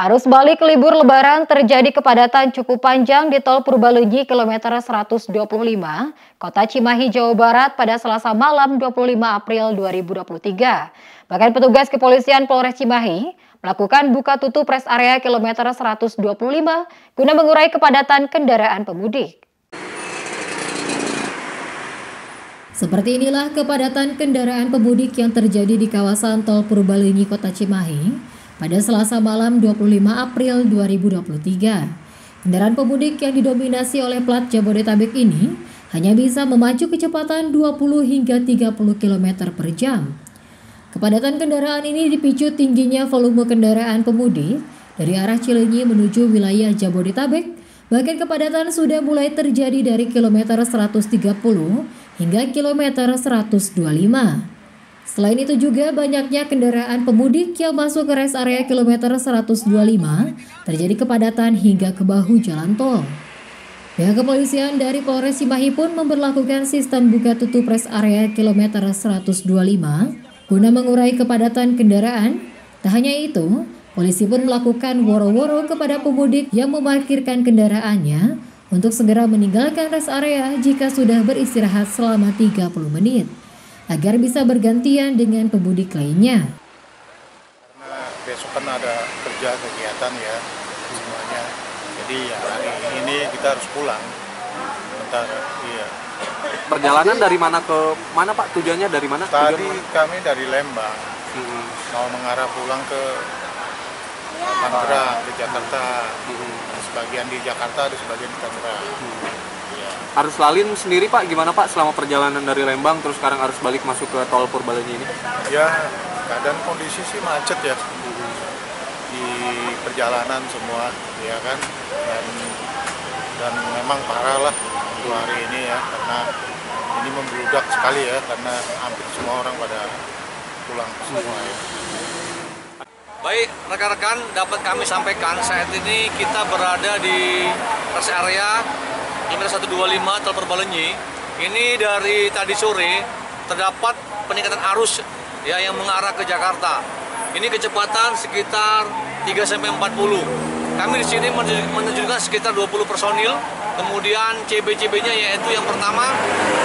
Arus balik libur lebaran terjadi kepadatan cukup panjang di tol Purbalenyi kilometer 125, Kota Cimahi, Jawa Barat pada Selasa malam 25 April 2023. Bahkan petugas kepolisian Polres Cimahi melakukan buka tutup rest area kilometer 125 guna mengurai kepadatan kendaraan pemudik. Seperti inilah kepadatan kendaraan pemudik yang terjadi di kawasan tol Purbalenyi, Kota Cimahi pada Selasa malam 25 April 2023. Kendaraan pemudik yang didominasi oleh plat Jabodetabek ini hanya bisa memacu kecepatan 20 hingga 30 km per jam. Kepadatan kendaraan ini dipicu tingginya volume kendaraan pemudik dari arah Cilenyi menuju wilayah Jabodetabek, bahkan kepadatan sudah mulai terjadi dari kilometer 130 hingga kilometer 125. Selain itu juga banyaknya kendaraan pemudik yang masuk ke rest area kilometer 125 terjadi kepadatan hingga ke bahu jalan tol. Pihak kepolisian dari Polres Cimahi pun memperlakukan sistem buka tutup rest area kilometer 125 guna mengurai kepadatan kendaraan. Tak hanya itu, polisi pun melakukan woro-woro kepada pemudik yang memarkirkan kendaraannya untuk segera meninggalkan rest area jika sudah beristirahat selama 30 menit agar bisa bergantian dengan pemudik lainnya. Karena besok kan ada kerja kegiatan ya semuanya. Jadi ya hari ini kita harus pulang. Bentar, iya. Perjalanan dari mana ke mana Pak? Tujuannya dari mana? Tadi Tujuan kami dari Lembang Hmm. mau mengarah pulang ke Tangerang, ke Jakarta. Hmm. Sebagian di Jakarta, ada sebagian di Tangerang. Iya. Arus lalin sendiri Pak gimana Pak selama perjalanan dari Lembang terus sekarang arus balik masuk ke tol Purbalenyi ini? Ya, keadaan kondisi sih macet ya di perjalanan semua, ya kan. Dan dan memang parah lah untuk hari ini ya, karena ini membludak sekali ya, karena hampir semua orang pada pulang semua ya. Baik, rekan-rekan dapat kami sampaikan saat ini kita berada di rest area kilometer 125 Tol Purbalenyi. Ini dari tadi sore terdapat peningkatan arus ya yang mengarah ke Jakarta. Ini kecepatan sekitar 3 sampai 40. Kami di sini menunjukkan sekitar 20 personil. Kemudian CB-CB-nya yaitu yang pertama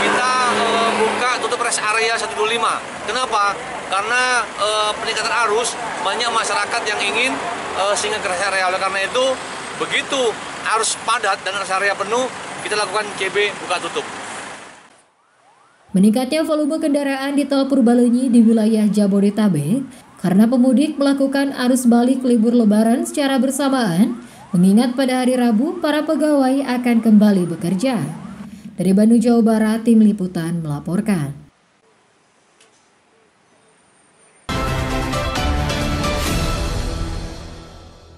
kita uh, buka tutup rest area 125. Kenapa? Karena uh, peningkatan arus banyak masyarakat yang ingin uh, singgah ke rest area. Oleh karena itu begitu arus padat dan rest area penuh, kita lakukan CB buka tutup. Meningkatnya volume kendaraan di tol Purbalenyi di wilayah Jabodetabek karena pemudik melakukan arus balik libur lebaran secara bersamaan, mengingat pada hari Rabu para pegawai akan kembali bekerja. Dari Bandung, Jawa Barat, Tim Liputan melaporkan.